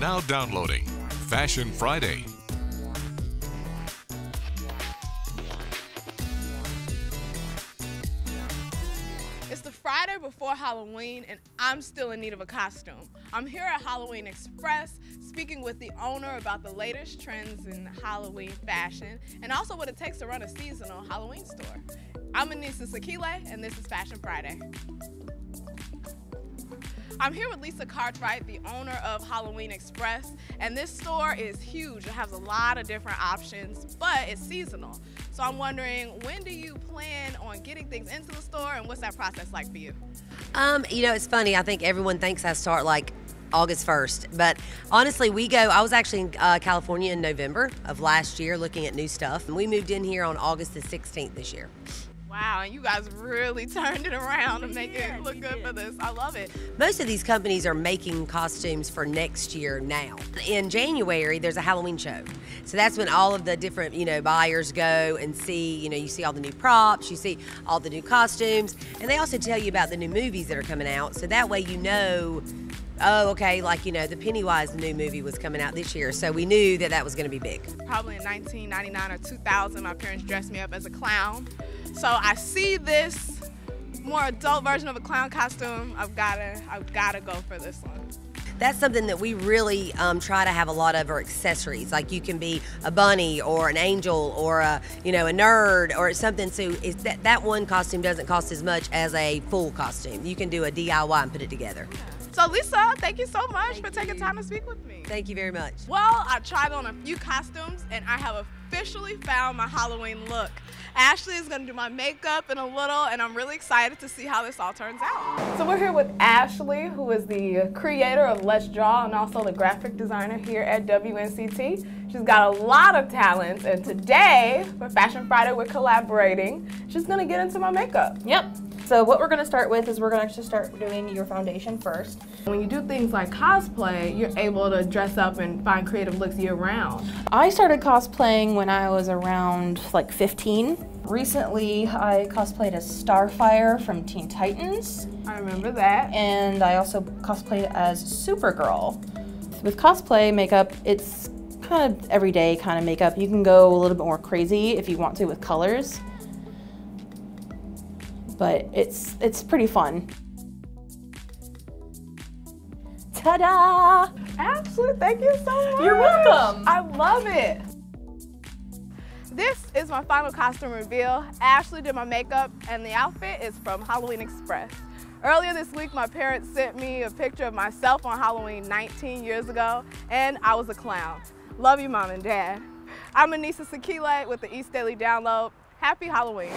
Now downloading Fashion Friday. It's the Friday before Halloween, and I'm still in need of a costume. I'm here at Halloween Express speaking with the owner about the latest trends in Halloween fashion and also what it takes to run a seasonal Halloween store. I'm Anisa Sakile, and this is Fashion Friday. I'm here with Lisa Cartwright, the owner of Halloween Express, and this store is huge. It has a lot of different options, but it's seasonal. So I'm wondering, when do you plan on getting things into the store, and what's that process like for you? Um, you know, it's funny. I think everyone thinks I start like August 1st, but honestly, we go. I was actually in uh, California in November of last year looking at new stuff, and we moved in here on August the 16th this year. Wow, and you guys really turned it around to make it look good for this. I love it. Most of these companies are making costumes for next year now. In January, there's a Halloween show. So that's when all of the different, you know, buyers go and see, you know, you see all the new props, you see all the new costumes, and they also tell you about the new movies that are coming out. So that way you know oh, okay, like, you know, the Pennywise new movie was coming out this year, so we knew that that was going to be big. Probably in 1999 or 2000, my parents dressed me up as a clown. So I see this more adult version of a clown costume. I've gotta, I've gotta go for this one. That's something that we really um, try to have a lot of are accessories. Like you can be a bunny or an angel or a you know a nerd or something. So that that one costume doesn't cost as much as a full costume. You can do a DIY and put it together. So Lisa, thank you so much thank for taking you. time to speak with me. Thank you very much. Well, I tried on a few costumes and I have officially found my Halloween look. Ashley is gonna do my makeup in a little and I'm really excited to see how this all turns out. So we're here with Ashley, who is the creator of Let's Draw and also the graphic designer here at WNCT. She's got a lot of talents and today, for Fashion Friday, we're collaborating. She's gonna get into my makeup. Yep. So what we're going to start with is we're going to actually start doing your foundation first. When you do things like cosplay, you're able to dress up and find creative looks year round. I started cosplaying when I was around like 15. Recently, I cosplayed as Starfire from Teen Titans. I remember that. And I also cosplayed as Supergirl. With cosplay makeup, it's kind of everyday kind of makeup. You can go a little bit more crazy if you want to with colors but it's it's pretty fun. Ta-da! Ashley, thank you so much. You're welcome. I love it. This is my final costume reveal. Ashley did my makeup and the outfit is from Halloween Express. Earlier this week, my parents sent me a picture of myself on Halloween 19 years ago, and I was a clown. Love you, Mom and Dad. I'm Anisa Sakile with the East Daily Download. Happy Halloween.